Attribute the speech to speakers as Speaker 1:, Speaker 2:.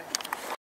Speaker 1: Bye.